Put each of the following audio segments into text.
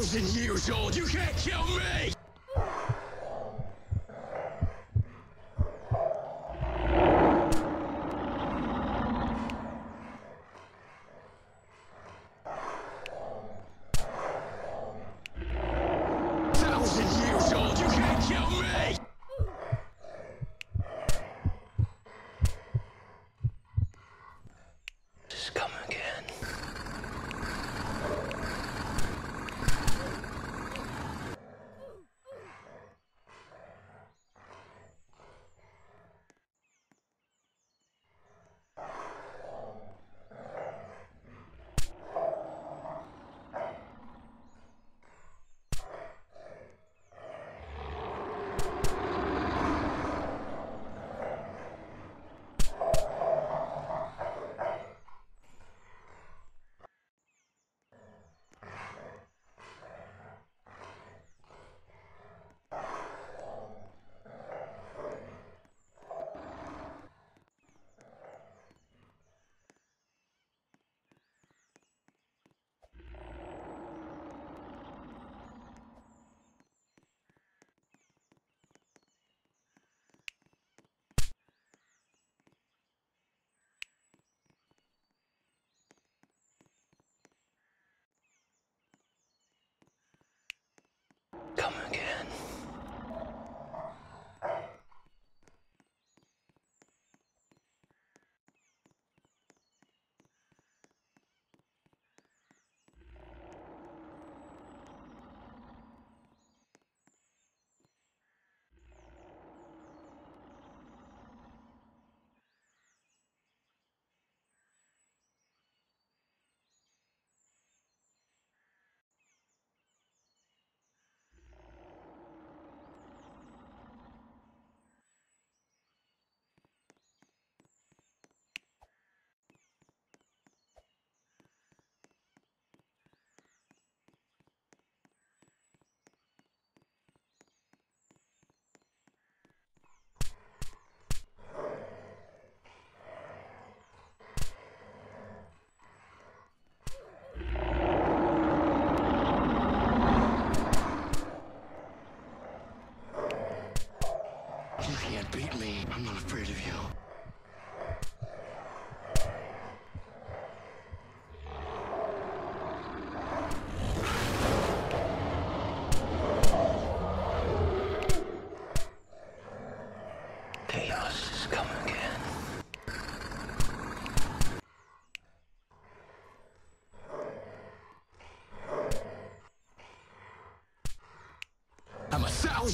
thousand years old. You can't kill me!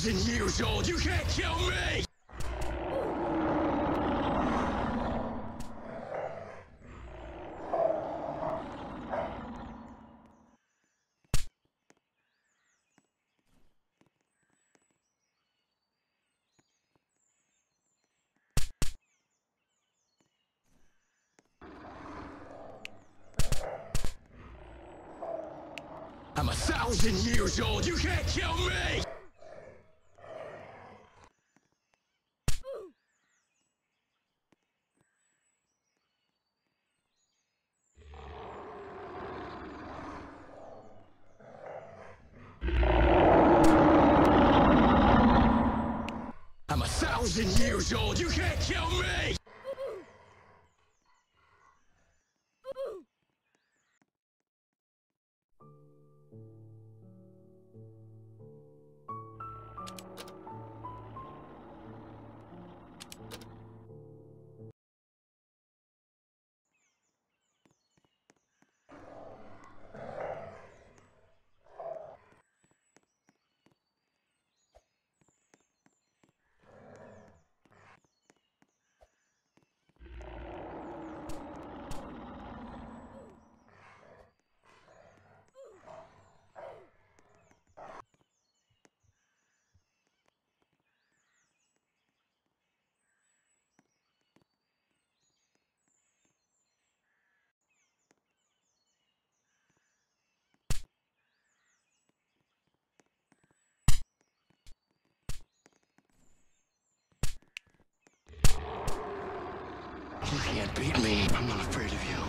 Thousand years old. You can't kill me! I'm a thousand years old. You can't kill me! I'm a thousand years old. You can't kill me! You can't beat me. I'm not afraid of you.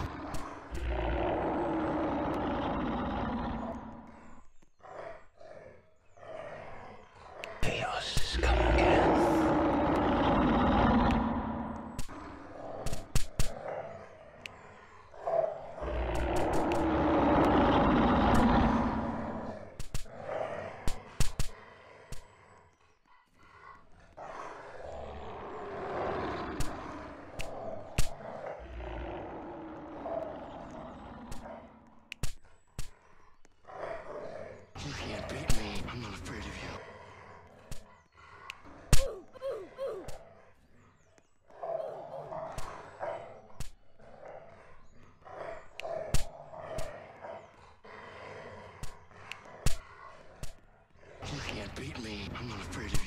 I'm not afraid of you.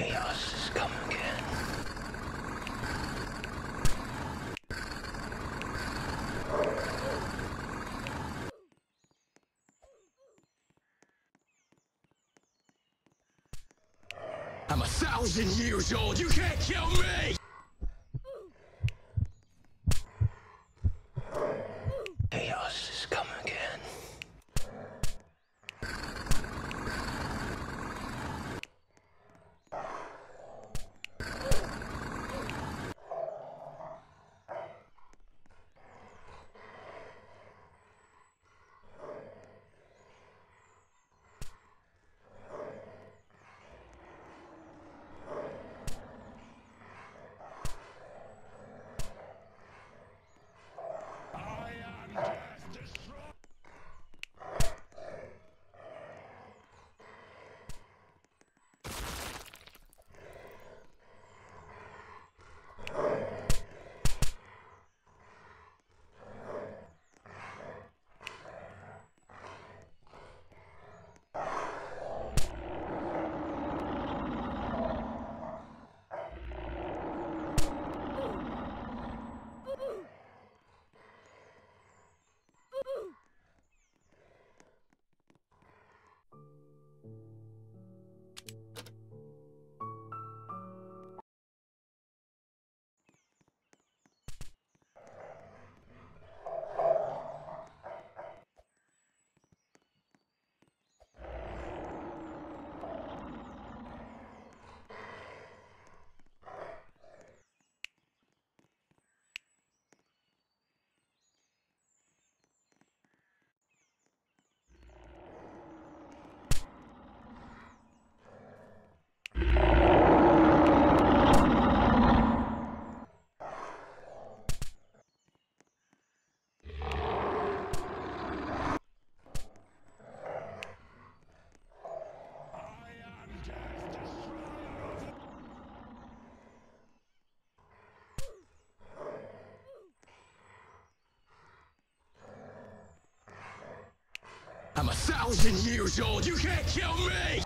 Chaos has come again. I'm a thousand years old, you can't kill me! I'm a thousand years old, you can't kill me!